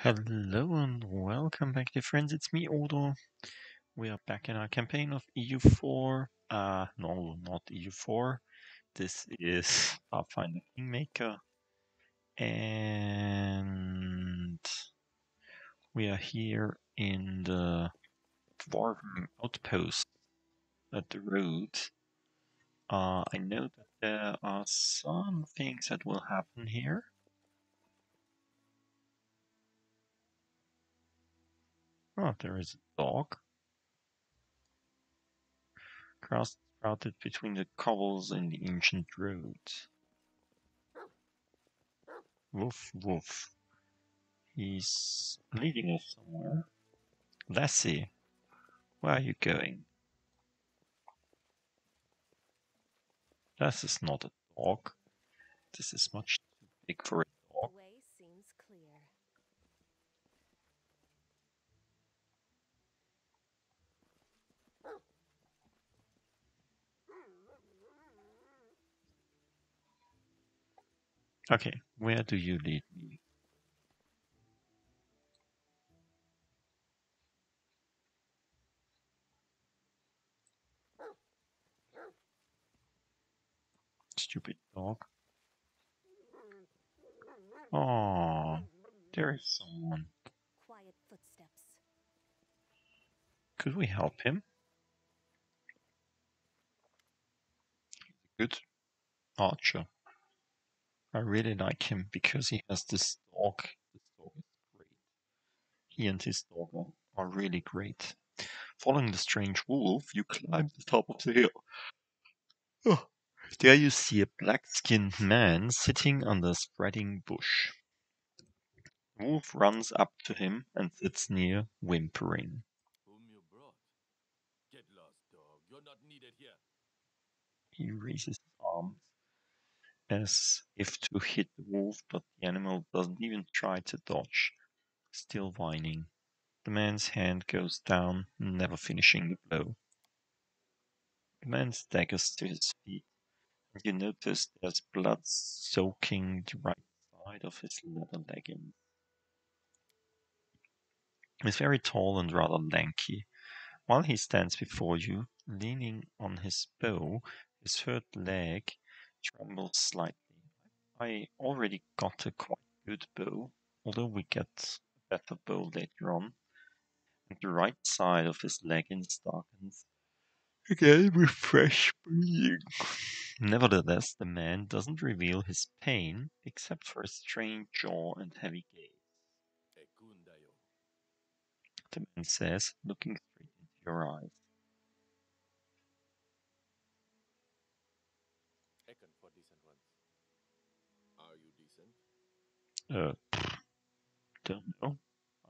Hello and welcome back, dear friends. It's me, Odo. We are back in our campaign of EU4. Uh, no, not EU4. This is Pathfinder Kingmaker. And we are here in the Dwarven outpost at the road. Uh, I know that there are some things that will happen here. Oh, there is a dog. Grass sprouted between the cobbles in the ancient roads. Woof woof. He's leading us somewhere. Lassie, where are you going? This is not a dog. This is much too big for a dog. The way seems clear. Okay, where do you lead me? Stupid dog. Oh, there is someone. Quiet footsteps. Could we help him? Good archer. I really like him because he has this dog. This dog is great. He and his dog are, really great. Following the strange wolf, you climb the top of the hill. Oh, There you see a black-skinned man sitting under a spreading bush. Wolf runs up to him and sits near, whimpering. He raises his arms as if to hit the wolf, but the animal doesn't even try to dodge, still whining. The man's hand goes down, never finishing the blow. The man staggers to his feet, and you notice there's blood soaking the right side of his leather leggings. He's very tall and rather lanky. While he stands before you, leaning on his bow, his hurt leg trembles slightly. I already got a quite good bow, although we get a better bow later on. And the right side of his leggings darkens again with fresh bleeding. Nevertheless, the man doesn't reveal his pain except for a strained jaw and heavy gaze. The man says, looking straight into your eyes. Ekun for decent ones. Are you decent? Uh, don't know.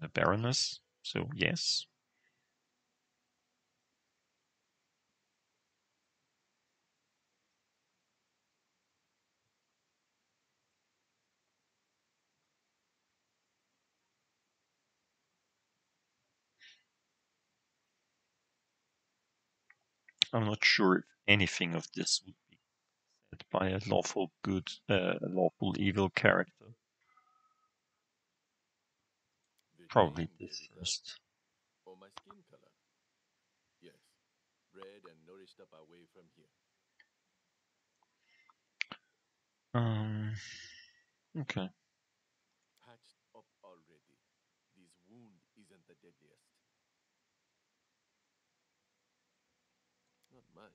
I'm a baroness, so yes. I'm not sure if anything of this would be said by a lawful good, uh, lawful evil character. The Probably this gave it up. first. Or my skin color? Yes. Bred and nourished up away from here. Um. Okay. Patched up already. This wound isn't the deadliest. Not mine.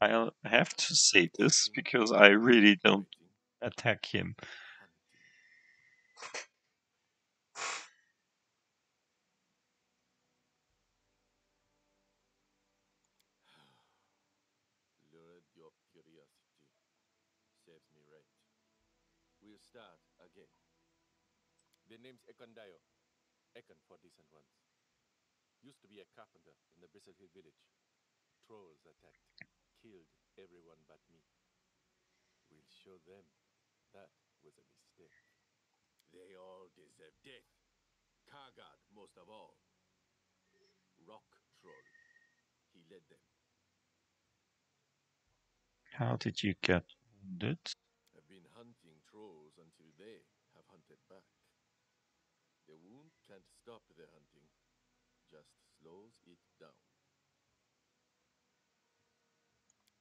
I'll have to say this because I really don't attack him. Lured your curiosity. Me right. We'll start again. The name's Ekundayo. Ekun for decent ones. Used to be a carpenter in the Bristle Hill village. Trolls attacked, killed everyone but me. We'll show them that was a mistake. They all deserve death. Kargadd, most of all. Rock Troll. He led them. How did you get wounded? I've been hunting trolls until they have hunted back. The wound can't stop the hunting, just slows it down.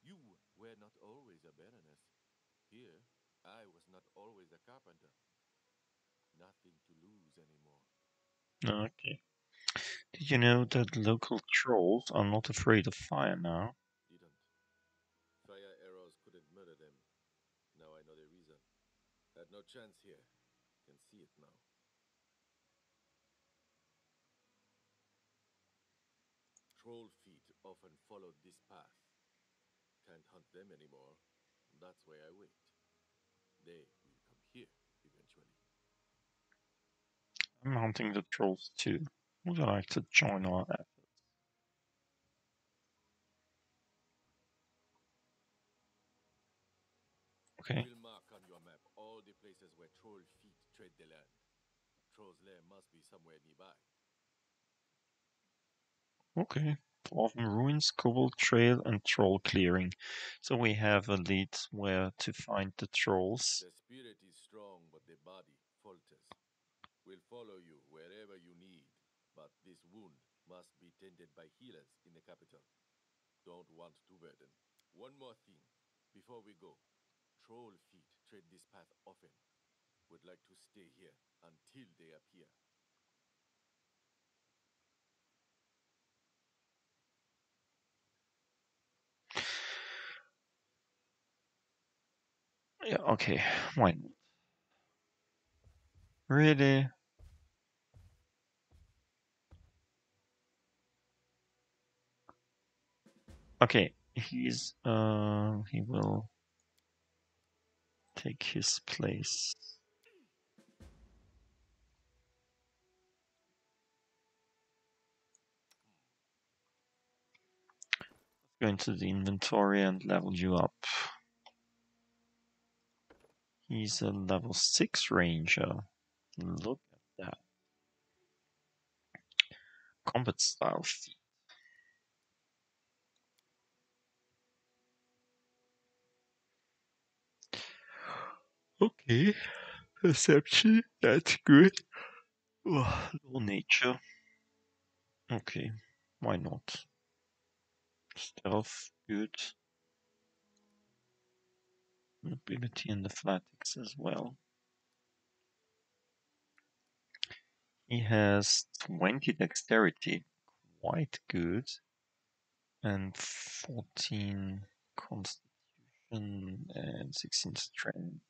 You were not always a baroness. Here, I was not always a carpenter. Nothing to lose anymore. Okay. Did you know that local trolls are not afraid of fire now? Didn't. Fire arrows couldn't murder them. Now I know the reason. Had no chance here. Can see it now. Troll feet often followed this path. Can't hunt them anymore. That's why I wait. They will come here eventually. I'm hunting the trolls too. Would you like to join our efforts? Okay. We'll mark on your map all the places where troll feet tread the land. Troll's lair must be somewhere nearby. Okay. Dwarven ruins, Cobalt Trail, and Troll Clearing. So we have a lead where to find the trolls. The spirit is strong, but the body falters. We'll follow you wherever you need, but this wound must be tended by healers in the capital. Don't want to burden. One more thing before we go. Troll feet tread this path often. Would like to stay here until they appear. Yeah, okay. Not? Really? Okay, he's uh he will take his place. Go into the inventory and level you up. He's a level 6 ranger. Look at that. Combat style feat. Okay. Perception, that's good. Oh, low nature. Okay, why not? Stealth, good. Mobility and athletics as well. He has 20 dexterity, quite good, and 14 constitution and 16 strength.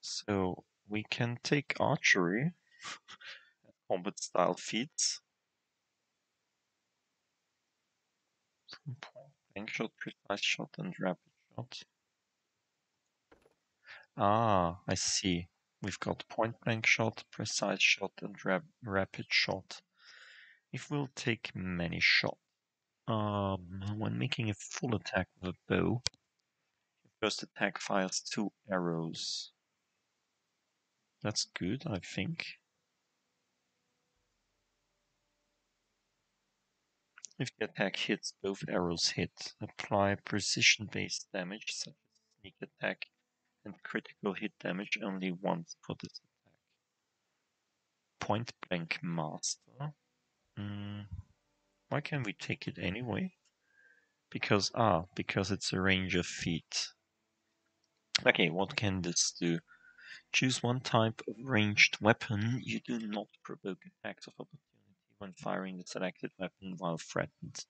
So we can take archery, combat style feats. Bank shot, precise shot, and rapid shot. Ah, I see. We've got point blank shot, precise shot, and rap rapid shot. If we'll take many shots, um, when making a full attack with a bow, your first attack fires two arrows. That's good, I think. If the attack hits, both arrows hit. Apply precision-based damage, such as sneak attack, and critical hit damage only once for this attack. Point blank master. Mm, why can't we take it anyway? Because, ah, because it's a range of feet. Okay, what can this do? Choose one type of ranged weapon. You do not provoke attacks of opportunity when firing the selected weapon while threatened.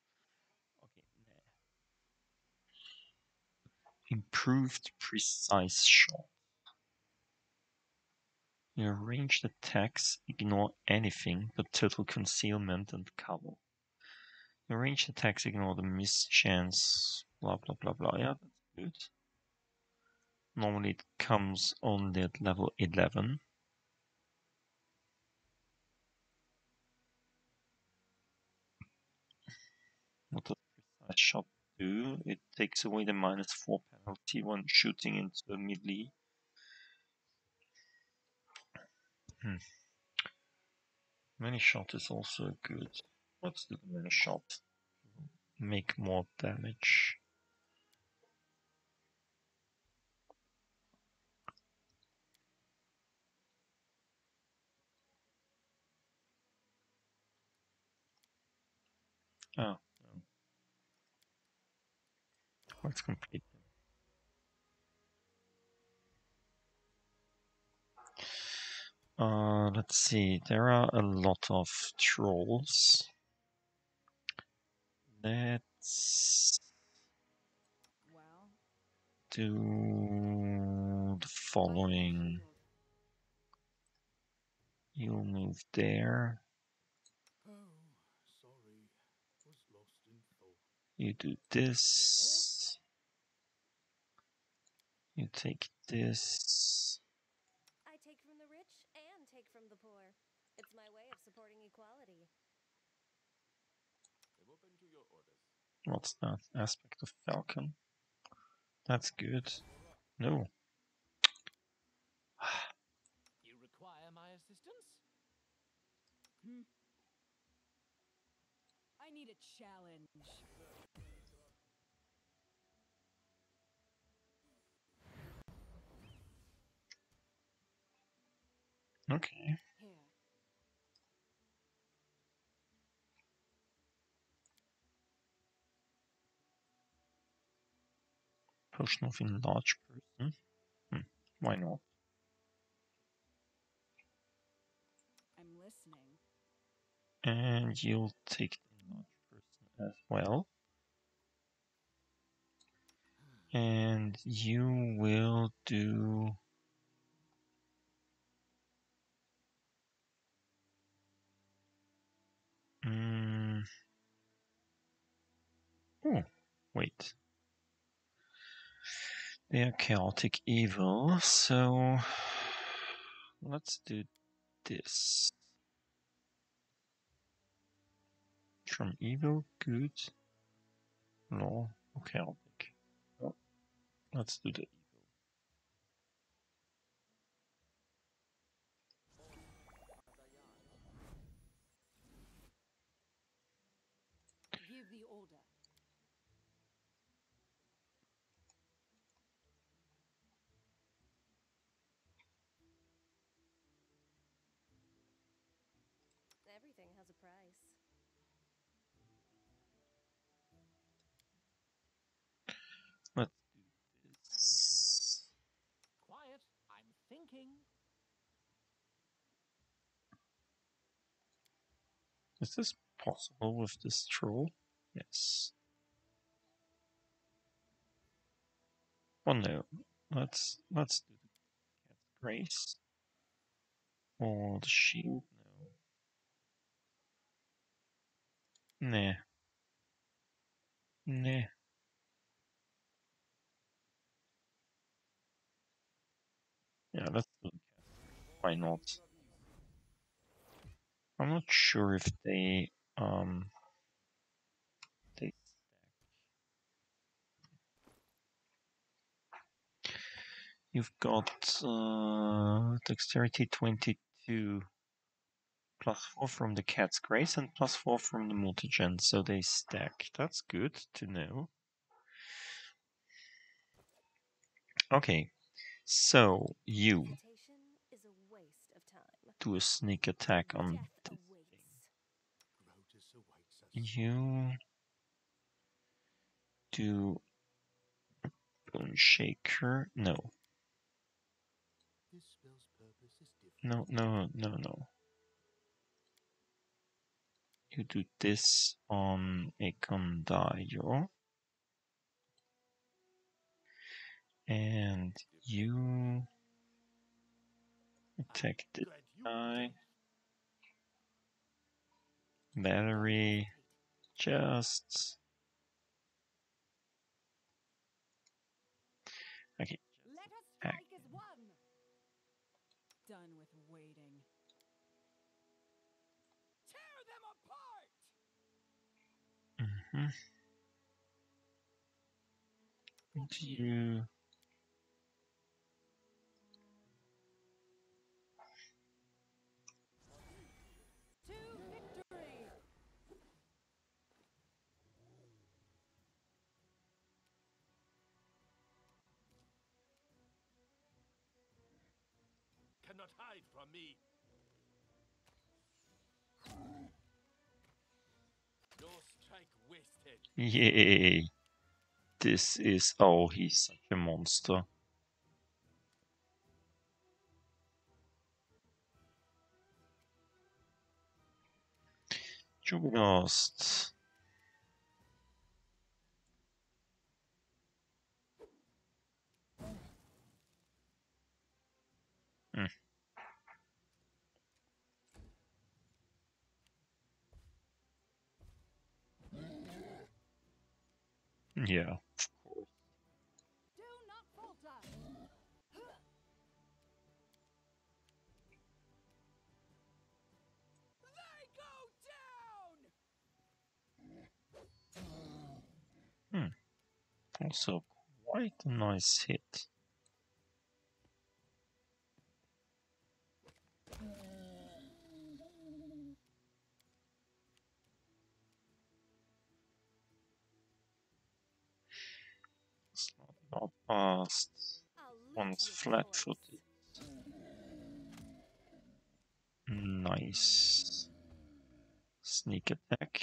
Improved precise shot. Your ranged attacks ignore anything but total concealment and cover. Your ranged attacks ignore the mischance, blah blah blah blah. Yeah, that's good. Normally it comes only at level 11. What does precise shot do? It takes away the minus 4 penalty when shooting into a melee. Hmm. Many shot is also good. Let's do the many shot. Make more damage. Oh, Let's complete them. Uh, let's see, there are a lot of trolls. Let's well, do the following. You'll move there. Oh, you do this. You take this. I take from the rich and take from the poor. It's my way of supporting equality. I'm open to your orders. What's that? Aspect of Falcon. That's good. No. You require my assistance? Hmm. I need a challenge. Okay. Potion of enlarged person. Hmm. Why not? I'm listening. And you'll take the enlarged person as well. And you will do. Oh, wait. They are chaotic evil, so let's do this. From evil, good, law, chaotic. Let's do the Is this possible with this troll? Yes. Well, no. Let's let's do the grace or the shield. No. Nah. Nah. Yeah, let's do the cat. Why not? I'm not sure if they um they stack. You've got uh, dexterity 22 plus 4 from the cat's grace and plus 4 from the mutagen, so they stack. That's good to know. Okay, so you Hesitation is a waste of time. Do a sneak attack on Death this awaits. Groetus awaits us. You do Bone Shaker. No, This spell's purpose is different. no, no, no, no. You do this on Ekundayo. And you attack this Guy. Battery. Just. Okay. Let us strike as one. Done with waiting. Tear them apart! Mm-hmm. And you hide from me. Yay. This is... Oh, he's such a monster. Jugnost. Hmm. Yeah, down! Also, quite a nice hit. Not. I'll One's flat footed. Nice. Sneak attack.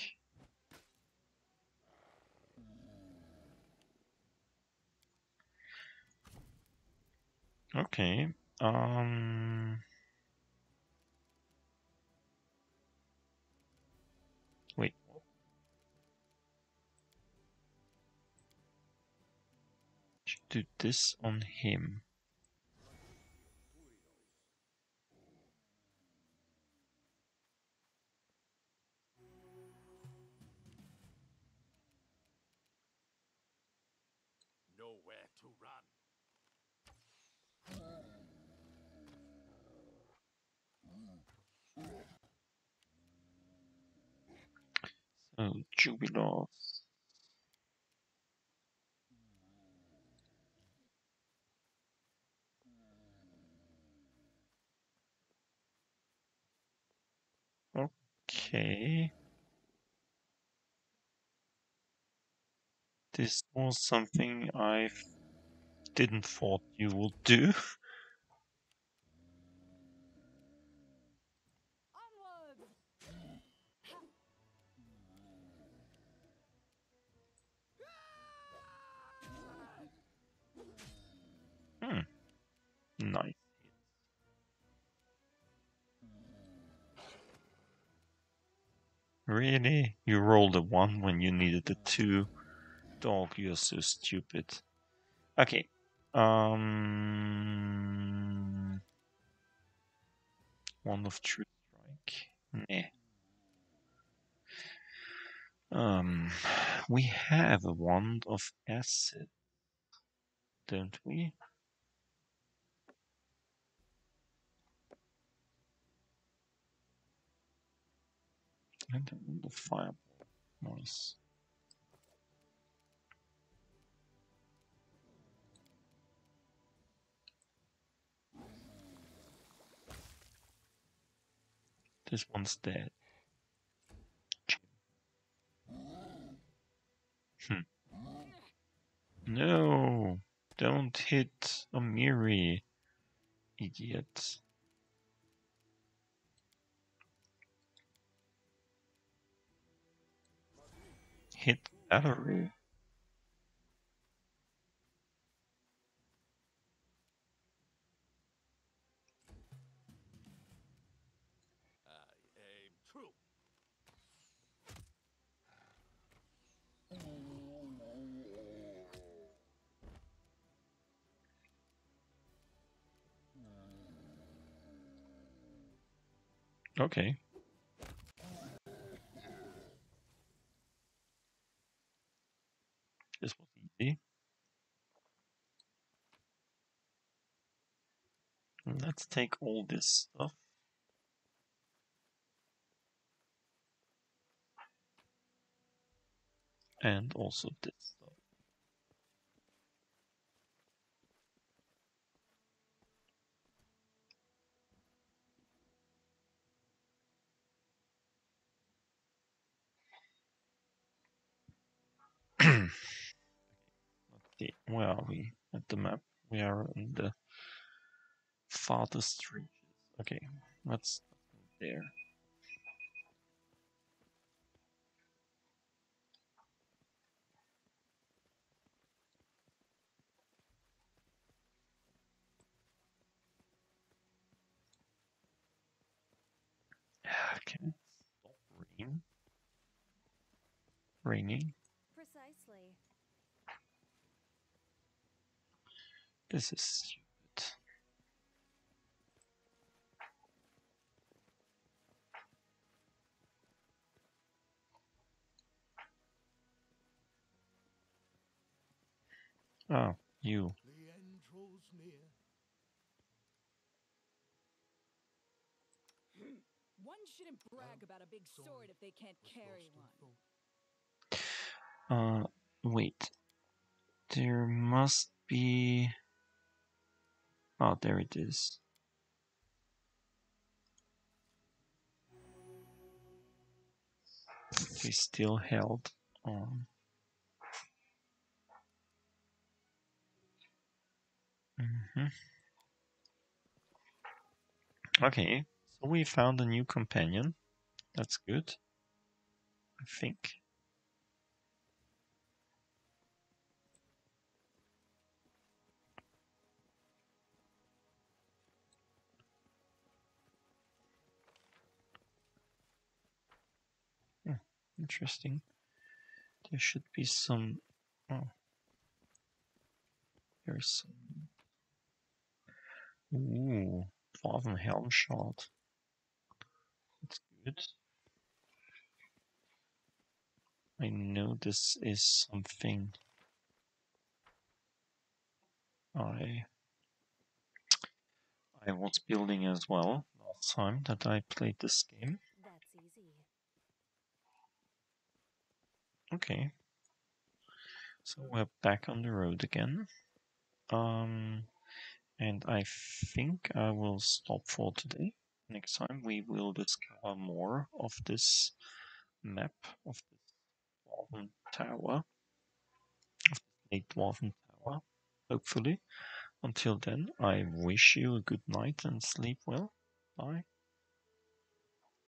Okay. Um. Do this on him. Nowhere to run. So Jubilos. Okay. This was something I didn't thought you would do. Really? You rolled a one when you needed a two? Dog, you're so stupid. Okay. Um. One of true strike. Nah. Um, we have a wand of acid, don't we? Wand of. Nice. This one's dead. Hmm. No, don't hit Amiri, idiot. Hit true. Okay. This was easy. Let's take all this stuff. And also this stuff. Let's where are we at the map? We are in the farthest reaches. Okay, let's there. Stop rain? raining. Precisely. This is stupid. Oh, you. The end draws near. One shouldn't brag about a big sword if they can't carry one. Uh, wait. There must be. Oh, there it is. They still held on. Hmm Okay, so we found a new companion. That's good. I think. Hmm, interesting. There should be some. Oh. There's some. Ooh, Dwarven Helm Shard. That's good. I know this is something I I was building as well last time that I played this game. That's easy. Okay. So we're back on the road again. Um, and I think I will stop for today. Next time we will discover more of this map of this Dwarven Tower. Of the Dwarven Tower, hopefully. Until then, I wish you a good night and sleep well. Bye.